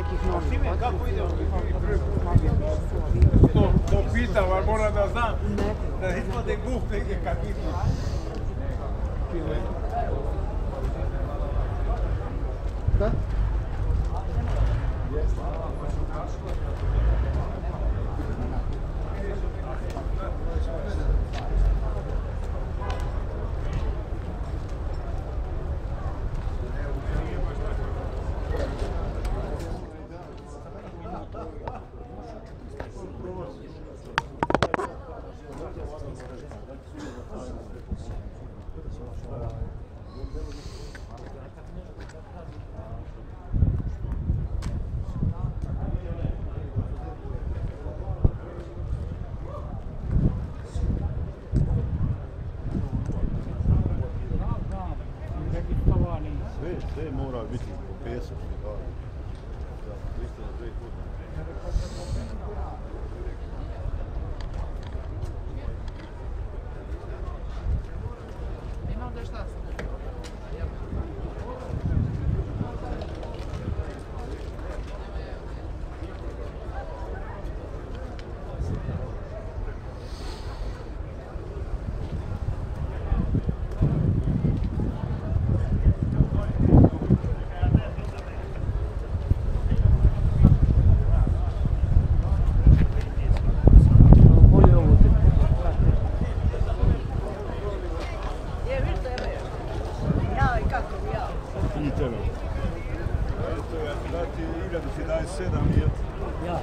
nekih novih To, to pitam, ali moram da znam da ispadne guf negdje kad Da? Sve mora biti po pesku. Da, vi ste na dve godine. i tebe. Eto, ja ti dati 1017, jel? Ja.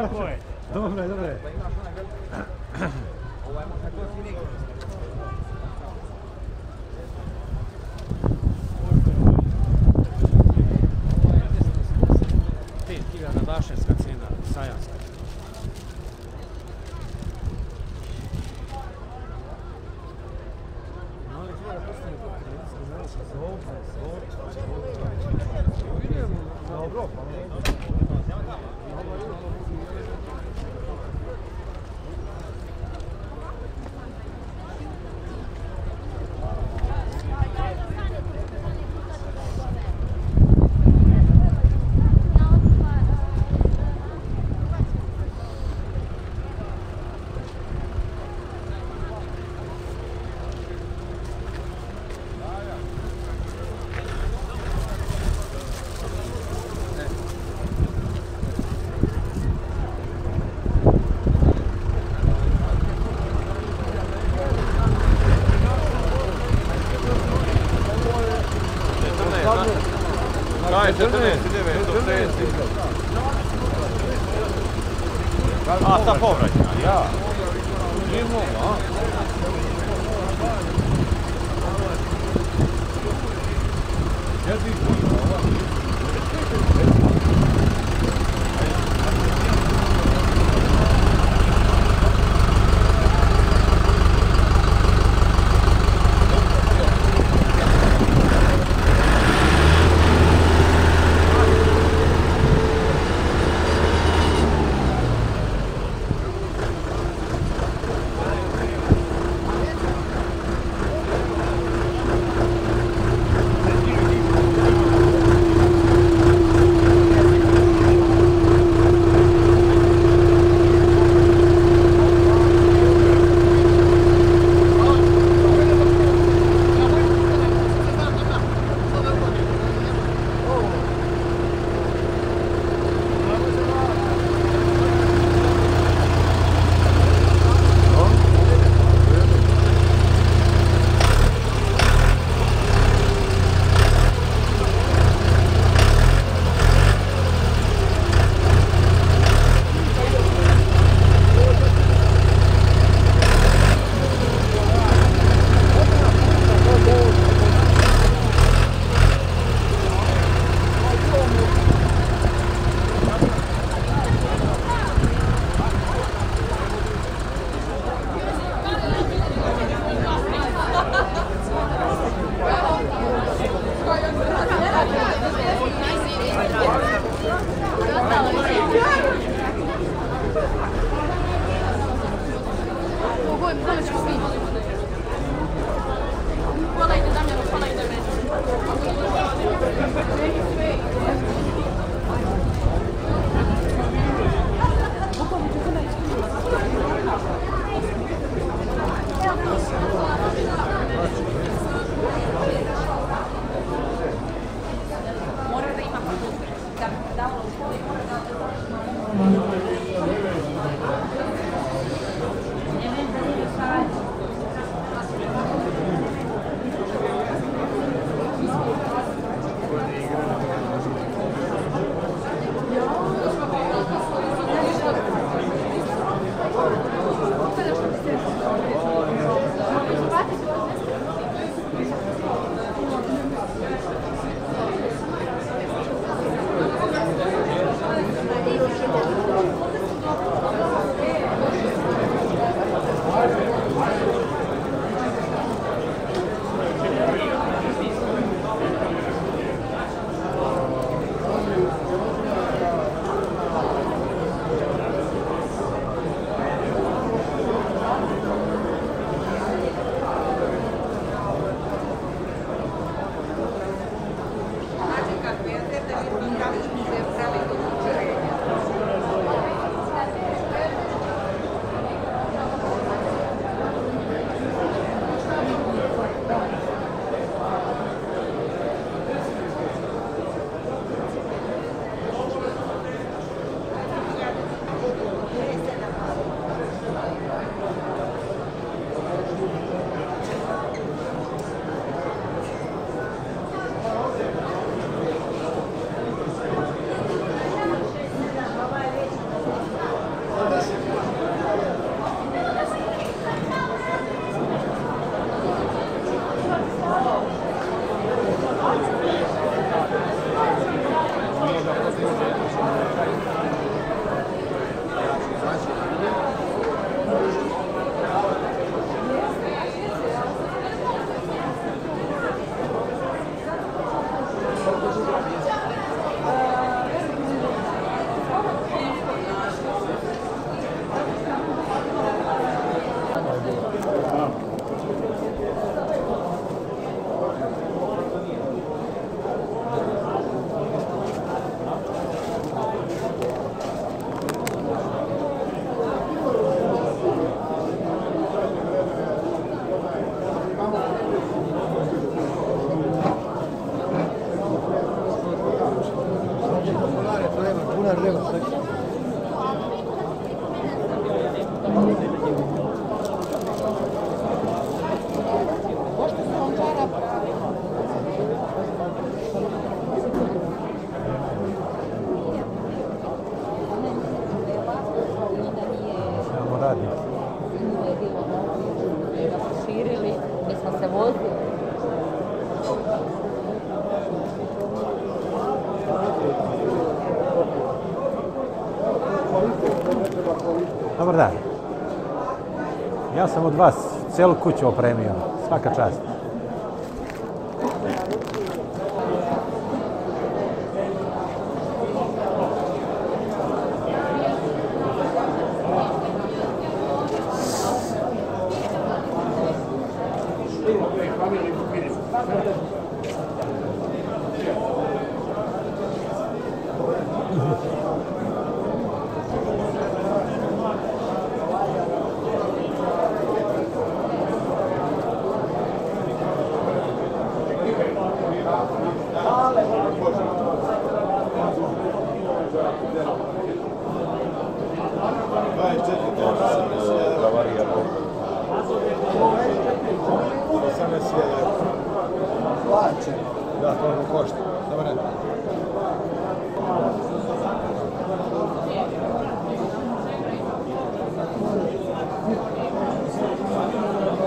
Hardcore. Dobar dan. Ja sam od vas cijelu kuću opremio. Svaka čast. Da, toliko košta. Dobre.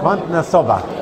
Kvantna soba.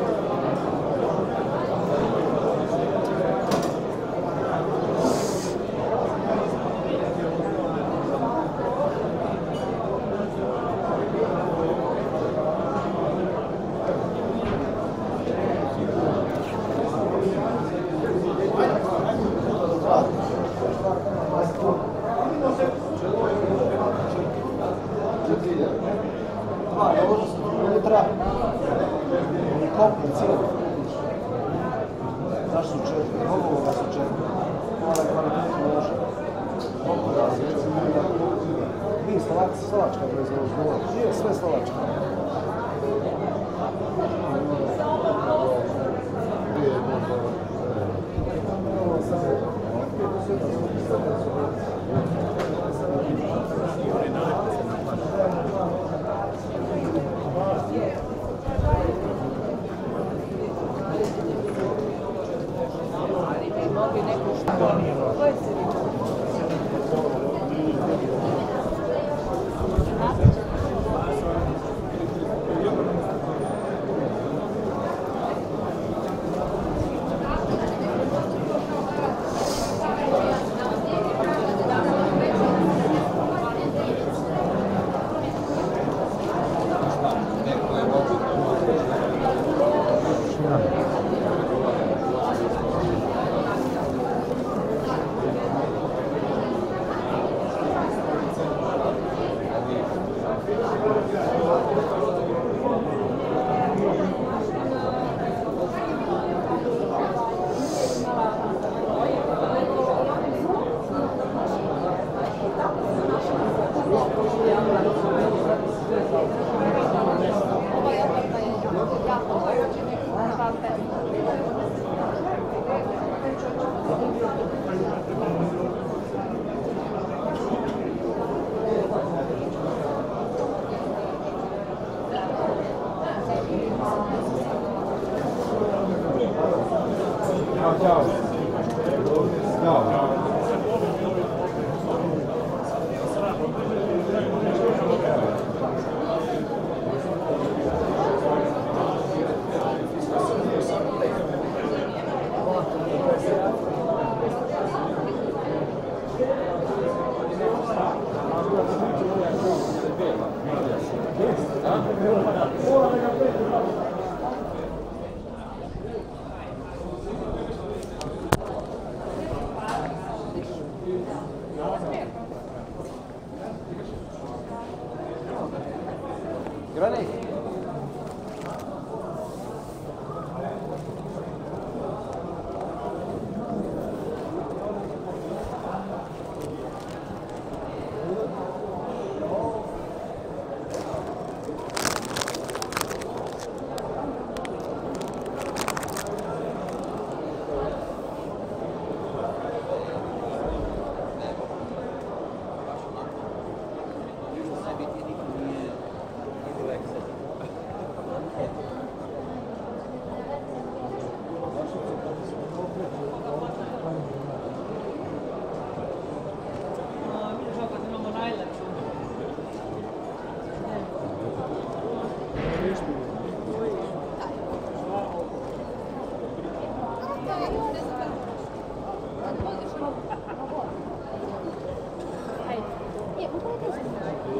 slovačka proizvodnja, nije sve slovačka. 你好，下午。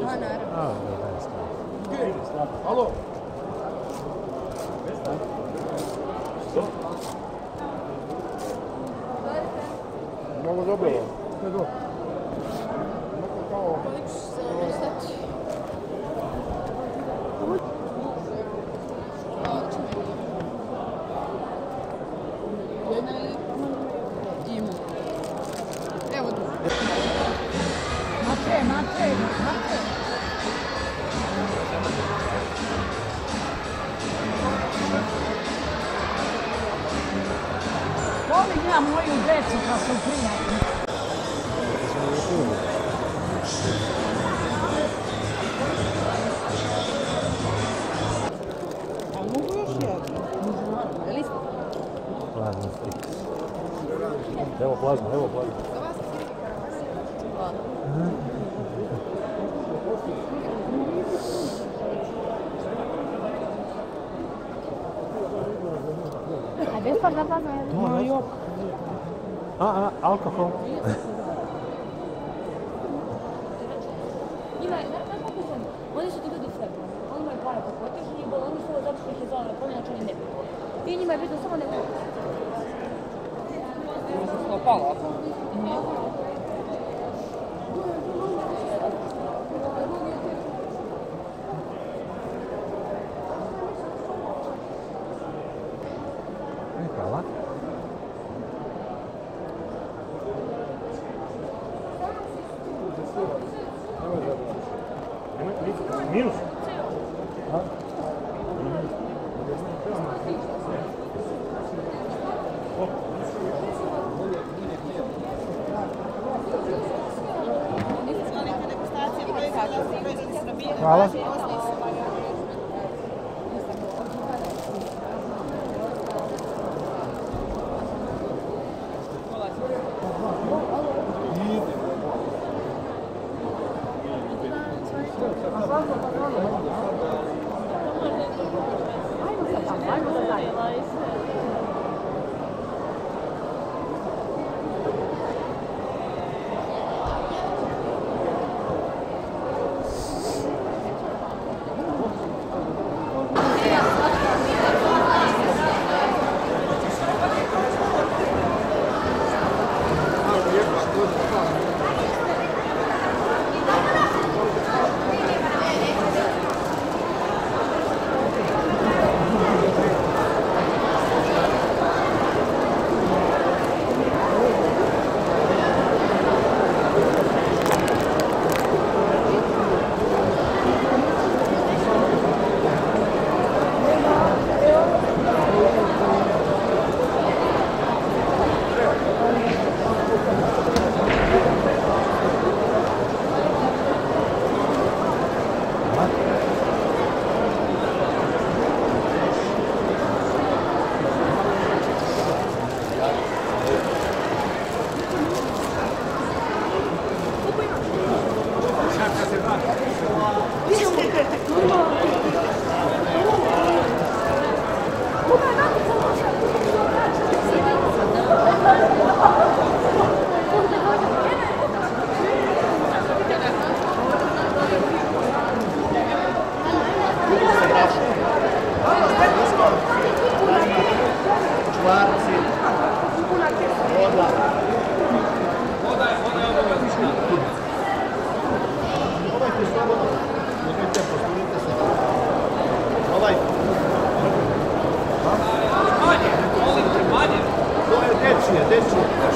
Ah, é Alô? Vamos dobrar. Evo plazma, evo plazma. A besplatna plazma je? Ma jok. A, a, alkohol. палату. Палат. Минус. Salas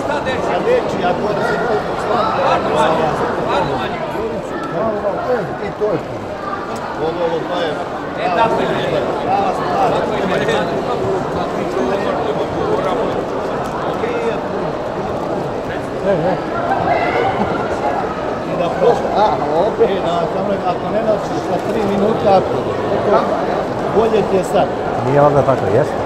Šta dečije? A dečije, ako da se I to je. Ovo, ovo, to je... E, tako je. Prava stvar. Puno. I da prošlo. A, opet. I da, samo ako ne nosiš sa tri minuta, bolje ti je sad. Nije valjda tako, jeste?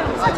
Oh,